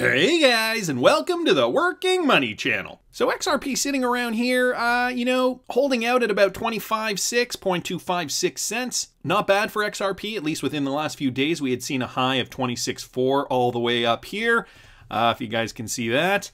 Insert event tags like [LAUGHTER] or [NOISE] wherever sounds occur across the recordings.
Hey guys, and welcome to the Working Money Channel. So XRP sitting around here, uh, you know, holding out at about twenty-five 25.6.256 cents. Not bad for XRP, at least within the last few days. We had seen a high of 26.4 all the way up here, uh, if you guys can see that.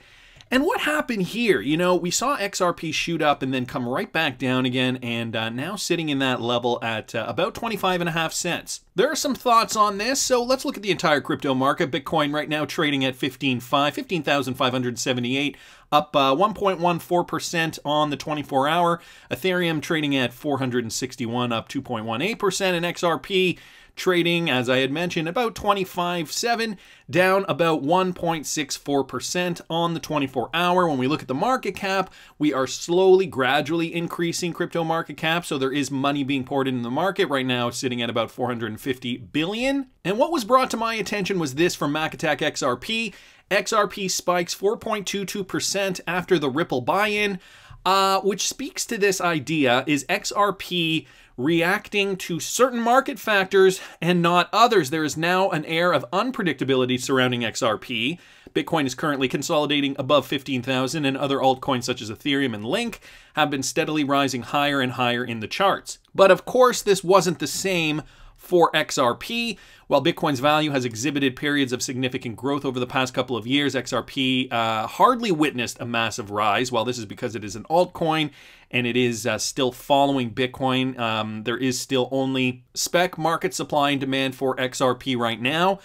And what happened here? You know, we saw XRP shoot up and then come right back down again, and uh, now sitting in that level at uh, about 25 and a half cents. There are some thoughts on this, so let's look at the entire crypto market. Bitcoin right now trading at 15.5, 15,578, up 1.14% uh, on the 24 hour. Ethereum trading at 461, up 2.18%, and XRP trading, as I had mentioned, about 25.7, down about 1.64% on the 24 hour. When we look at the market cap, we are slowly, gradually increasing crypto market cap. So there is money being poured into the market. Right now, sitting at about 450 billion. And what was brought to my attention was this from MackAttack XRP. XRP spikes 4.22% after the Ripple buy-in, uh, which speaks to this idea is XRP reacting to certain market factors and not others. There is now an air of unpredictability surrounding XRP. Bitcoin is currently consolidating above 15,000 and other altcoins such as Ethereum and Link have been steadily rising higher and higher in the charts. But of course, this wasn't the same for XRP. While Bitcoin's value has exhibited periods of significant growth over the past couple of years, XRP uh, hardly witnessed a massive rise. While this is because it is an altcoin and it is uh, still following Bitcoin, um, there is still only spec market supply and demand for XRP right now.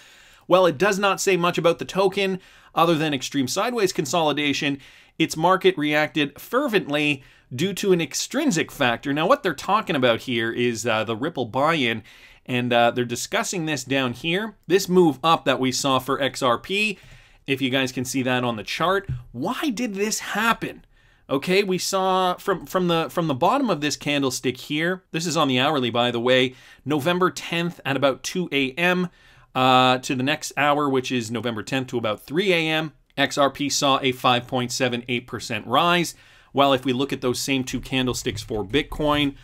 While it does not say much about the token other than extreme sideways consolidation, its market reacted fervently due to an extrinsic factor. Now, what they're talking about here is uh, the Ripple buy in and uh, they're discussing this down here. This move up that we saw for XRP, if you guys can see that on the chart, why did this happen? Okay, we saw from from the from the bottom of this candlestick here. This is on the hourly, by the way. November 10th at about 2 a.m. Uh, to the next hour, which is November 10th to about 3 a.m. XRP saw a 5.78% rise. While if we look at those same two candlesticks for Bitcoin,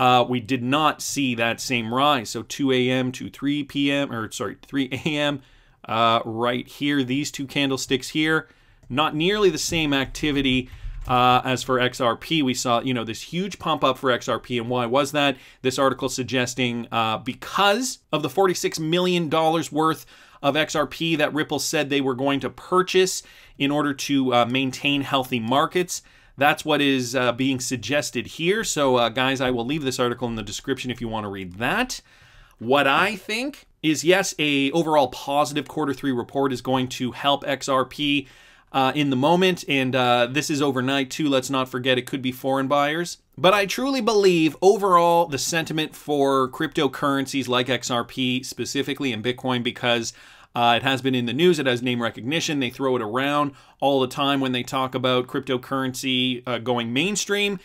uh, we did not see that same rise. So 2 a.m. to 3 p.m., or sorry, 3 [LAUGHS] a.m. Uh, right here, these two candlesticks here, not nearly the same activity uh, as for XRP. We saw, you know, this huge pump up for XRP. And why was that? This article suggesting uh, because of the $46 million worth of XRP that Ripple said they were going to purchase in order to uh, maintain healthy markets. That's what is uh, being suggested here. So, uh, guys, I will leave this article in the description if you want to read that. What I think is, yes, a overall positive quarter three report is going to help XRP uh, in the moment, and uh, this is overnight too. Let's not forget it could be foreign buyers. But I truly believe overall the sentiment for cryptocurrencies like XRP, specifically and Bitcoin, because uh, it has been in the news. It has name recognition. They throw it around all the time when they talk about cryptocurrency uh, going mainstream.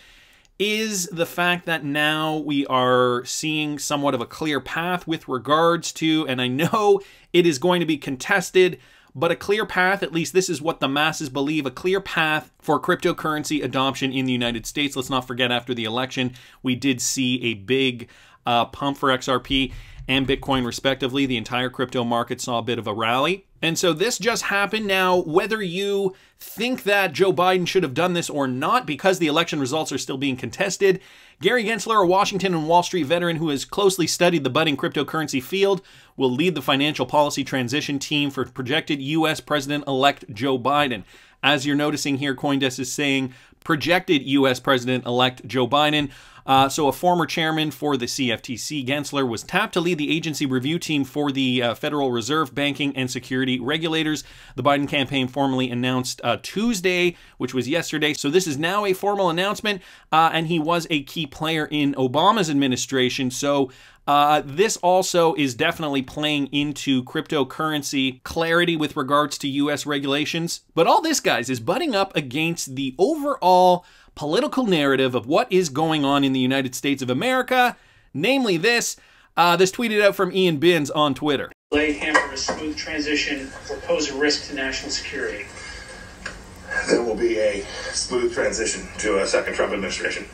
Is the fact that now we are seeing somewhat of a clear path with regards to, and I know [LAUGHS] it is going to be contested, but a clear path, at least this is what the masses believe, a clear path for cryptocurrency adoption in the United States. Let's not forget after the election, we did see a big uh, pump for XRP and Bitcoin respectively. The entire crypto market saw a bit of a rally. And so this just happened. Now, whether you think that Joe Biden should have done this or not, because the election results are still being contested, Gary Gensler, a Washington and Wall Street veteran who has closely studied the budding cryptocurrency field, will lead the financial policy transition team for projected U.S. President-elect Joe Biden. As you're noticing here, Coindesk is saying projected U.S. President-elect Joe Biden. Uh, so, a former chairman for the CFTC, Gensler, was tapped to lead the agency review team for the uh, Federal Reserve banking and security regulators. The Biden campaign formally announced uh, Tuesday, which was yesterday. So, this is now a formal announcement, uh, and he was a key player in Obama's administration. So, uh, this also is definitely playing into cryptocurrency clarity with regards to U.S. regulations. But all this, guys, is butting up against the overall political narrative of what is going on in the United States of America, namely this. Uh, this tweeted out from Ian Binns on Twitter. Lay hammer a smooth transition or pose a risk to national security. There will be a smooth transition to a second Trump administration.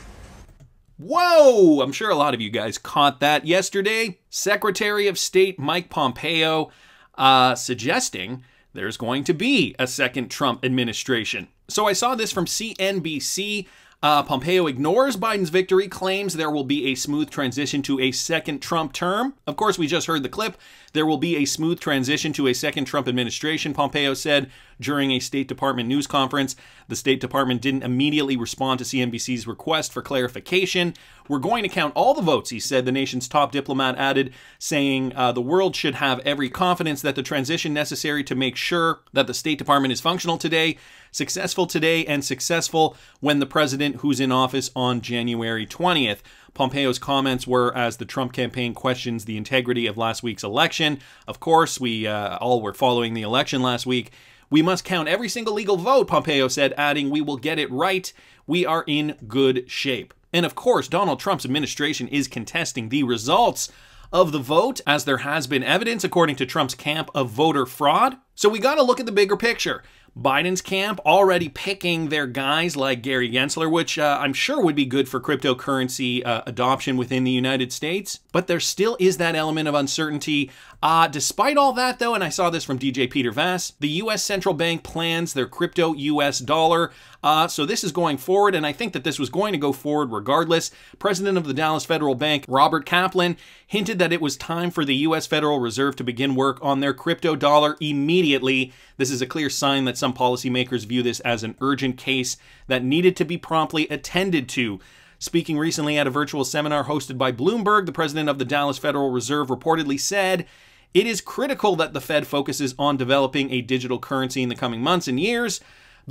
Whoa! I'm sure a lot of you guys caught that yesterday. Secretary of State Mike Pompeo uh, suggesting there's going to be a second Trump administration. So I saw this from CNBC. Uh, Pompeo ignores Biden's victory, claims there will be a smooth transition to a second Trump term. Of course, we just heard the clip. There will be a smooth transition to a second Trump administration, Pompeo said during a State Department news conference. The State Department didn't immediately respond to CNBC's request for clarification. We're going to count all the votes, he said, the nation's top diplomat added, saying uh, the world should have every confidence that the transition necessary to make sure that the State Department is functional today, successful today, and successful when the president who's in office on January 20th. Pompeo's comments were as the Trump campaign questions the integrity of last week's election. Of course, we uh, all were following the election last week. We must count every single legal vote, Pompeo said, adding, We will get it right. We are in good shape. And of course, Donald Trump's administration is contesting the results of the vote, as there has been evidence, according to Trump's camp, of voter fraud. So we got to look at the bigger picture. Biden's camp already picking their guys like Gary Gensler, which uh, I'm sure would be good for cryptocurrency uh, adoption within the United States. But there still is that element of uncertainty. Uh, despite all that, though, and I saw this from DJ Peter Vass, the U.S. central bank plans their crypto U.S. dollar. Uh, so this is going forward, and I think that this was going to go forward regardless. President of the Dallas Federal Bank, Robert Kaplan, hinted that it was time for the U.S. Federal Reserve to begin work on their crypto dollar immediately. This is a clear sign that some policymakers view this as an urgent case that needed to be promptly attended to. Speaking recently at a virtual seminar hosted by Bloomberg, the president of the Dallas Federal Reserve reportedly said, It is critical that the Fed focuses on developing a digital currency in the coming months and years.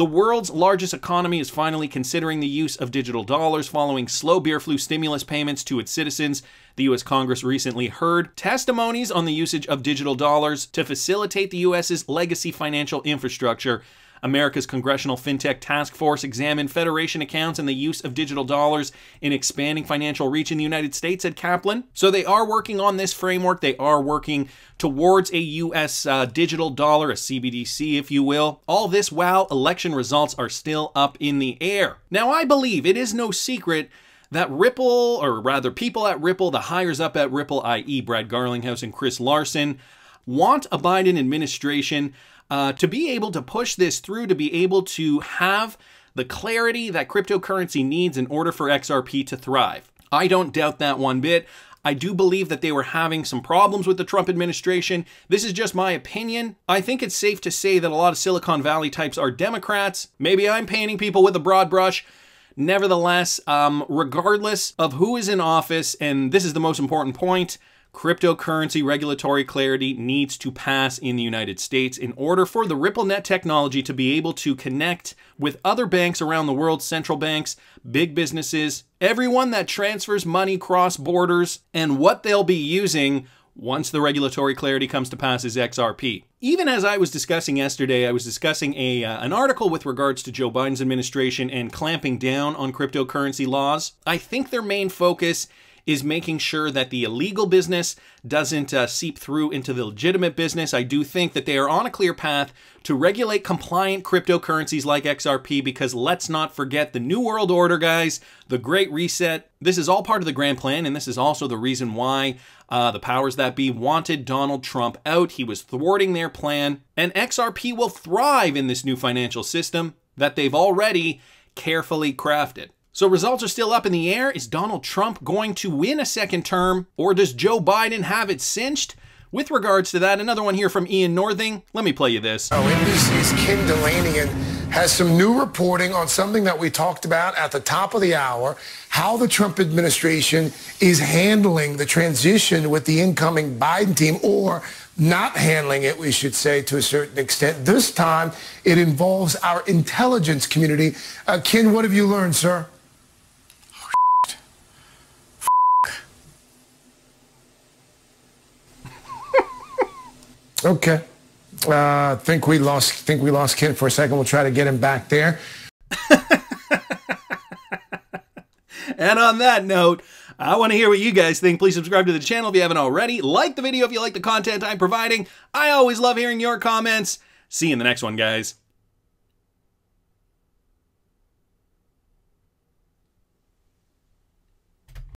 The world's largest economy is finally considering the use of digital dollars following slow beer flu stimulus payments to its citizens. The U.S. Congress recently heard testimonies on the usage of digital dollars to facilitate the U.S.'s legacy financial infrastructure. America's Congressional FinTech Task Force examined Federation accounts and the use of digital dollars in expanding financial reach in the United States, said Kaplan. So they are working on this framework. They are working towards a U.S. Uh, digital dollar, a CBDC, if you will. All this while election results are still up in the air. Now, I believe it is no secret that Ripple, or rather people at Ripple, the hires up at Ripple, i.e. Brad Garlinghouse and Chris Larsen, want a Biden administration uh, to be able to push this through, to be able to have the clarity that cryptocurrency needs in order for XRP to thrive. I don't doubt that one bit. I do believe that they were having some problems with the Trump administration. This is just my opinion. I think it's safe to say that a lot of Silicon Valley types are Democrats. Maybe I'm painting people with a broad brush. Nevertheless, um, regardless of who is in office, and this is the most important point, cryptocurrency regulatory clarity needs to pass in the United States in order for the RippleNet technology to be able to connect with other banks around the world, central banks, big businesses, everyone that transfers money cross borders, and what they'll be using once the regulatory clarity comes to pass is XRP. Even as I was discussing yesterday, I was discussing a uh, an article with regards to Joe Biden's administration and clamping down on cryptocurrency laws. I think their main focus is making sure that the illegal business doesn't uh, seep through into the legitimate business. I do think that they are on a clear path to regulate compliant cryptocurrencies like XRP because let's not forget the New World Order, guys, the Great Reset. This is all part of the grand plan, and this is also the reason why uh, the powers that be wanted Donald Trump out. He was thwarting their plan, and XRP will thrive in this new financial system that they've already carefully crafted. So results are still up in the air. Is Donald Trump going to win a second term or does Joe Biden have it cinched? With regards to that, another one here from Ian Northing. Let me play you this. Oh, NBC's Ken Dilanian has some new reporting on something that we talked about at the top of the hour, how the Trump administration is handling the transition with the incoming Biden team, or not handling it, we should say, to a certain extent. This time, it involves our intelligence community. Uh, Ken, what have you learned, sir? Okay. Uh, think we lost. Think we lost Ken for a second. We'll try to get him back there. [LAUGHS] and on that note, I want to hear what you guys think. Please subscribe to the channel if you haven't already. Like the video if you like the content I'm providing. I always love hearing your comments. See you in the next one, guys.